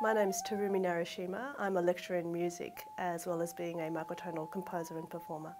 My name is Terumi Narushima. I'm a lecturer in music as well as being a microtonal composer and performer.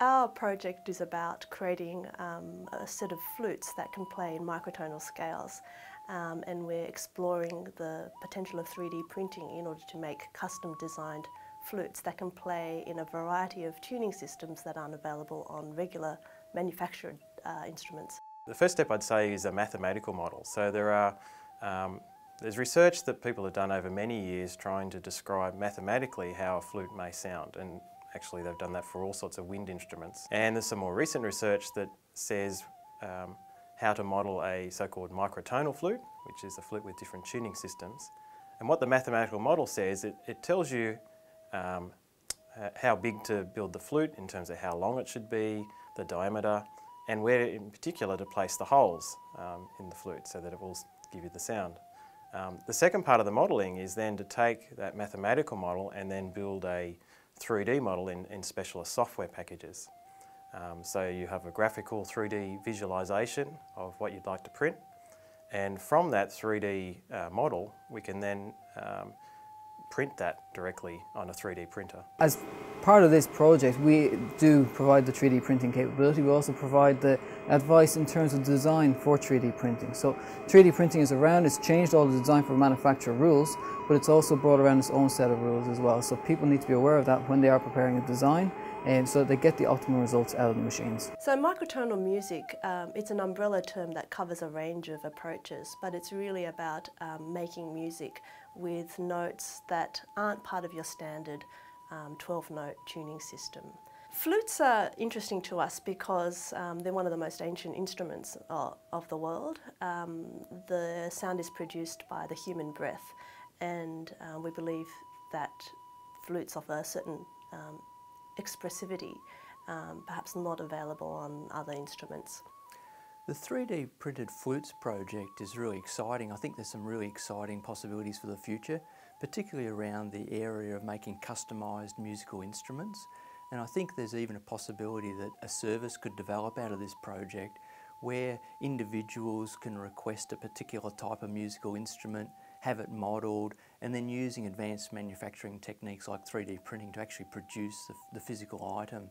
Our project is about creating um, a set of flutes that can play in microtonal scales um, and we're exploring the potential of 3D printing in order to make custom designed flutes that can play in a variety of tuning systems that aren't available on regular manufactured uh, instruments. The first step I'd say is a mathematical model. So there are um, there's research that people have done over many years trying to describe mathematically how a flute may sound and actually they've done that for all sorts of wind instruments. And there's some more recent research that says um, how to model a so-called microtonal flute, which is a flute with different tuning systems. And what the mathematical model says, it, it tells you um, how big to build the flute in terms of how long it should be, the diameter, and where in particular to place the holes um, in the flute so that it will give you the sound. Um, the second part of the modelling is then to take that mathematical model and then build a 3D model in, in specialist software packages. Um, so you have a graphical 3D visualisation of what you'd like to print and from that 3D uh, model we can then um, print that directly on a 3D printer. As part of this project, we do provide the 3D printing capability. We also provide the advice in terms of design for 3D printing. So 3D printing is around, it's changed all the design for manufacturer rules, but it's also brought around its own set of rules as well. So people need to be aware of that when they are preparing a design and so they get the optimal results out of the machines. So microtonal music, um, it's an umbrella term that covers a range of approaches, but it's really about um, making music with notes that aren't part of your standard 12-note um, tuning system. Flutes are interesting to us because um, they're one of the most ancient instruments of, of the world. Um, the sound is produced by the human breath and uh, we believe that flutes offer a certain um, expressivity, um, perhaps not available on other instruments. The 3D printed flutes project is really exciting. I think there's some really exciting possibilities for the future, particularly around the area of making customised musical instruments. And I think there's even a possibility that a service could develop out of this project where individuals can request a particular type of musical instrument, have it modelled, and then using advanced manufacturing techniques like 3D printing to actually produce the, the physical item